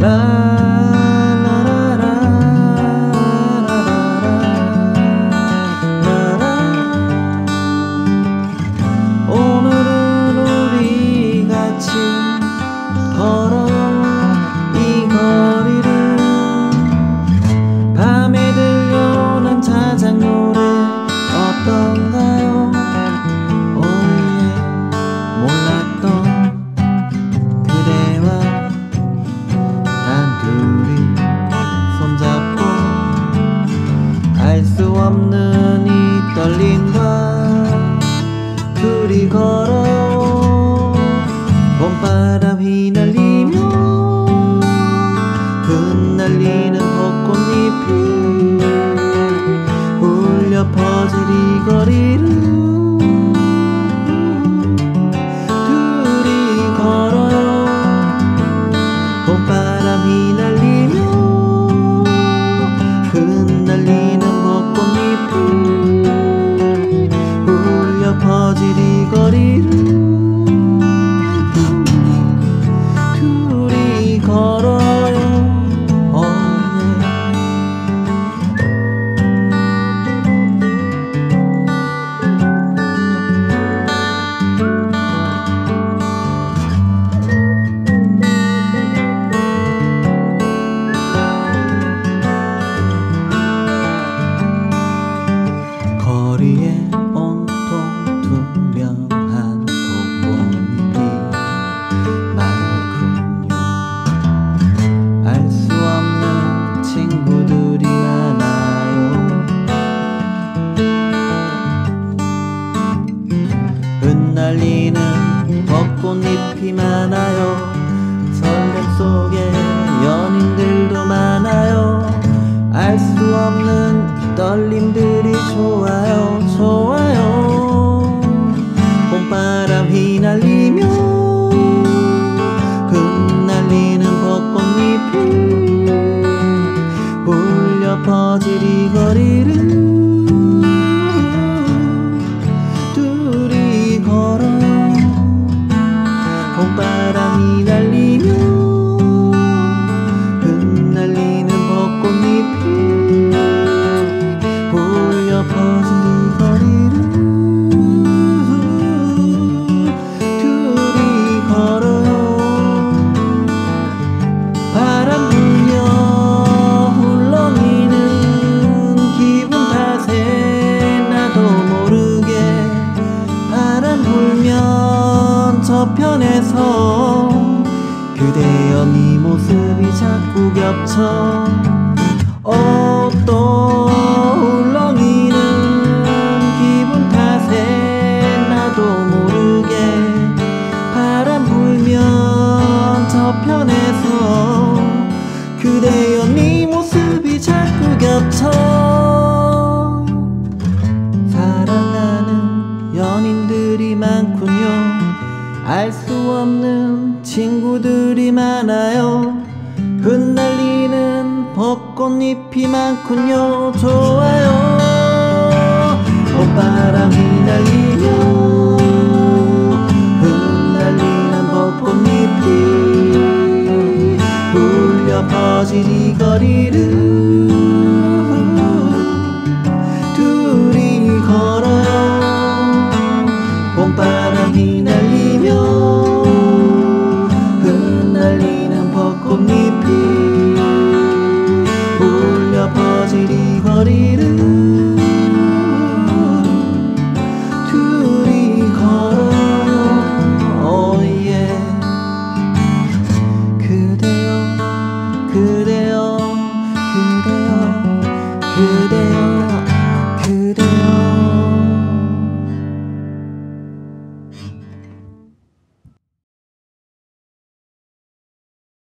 Love. り頃 morir 벚 꽃잎이 많아요. 설렘 속에 연인들도 많아요. 알 수 없는 떨림들. 건너편에서 그대여 네 모습이 자꾸 겹쳐 어떤 울렁이는 기분 탓에 나도 모르게 바람 불면 저편에서 그대 알 수 없는 친구들이 많아요. 흩날리는 벚꽃잎이 많군요. 좋아요. 봄바람이 날리며 흩날리는 벚꽃잎이 울려 퍼진 이 거리를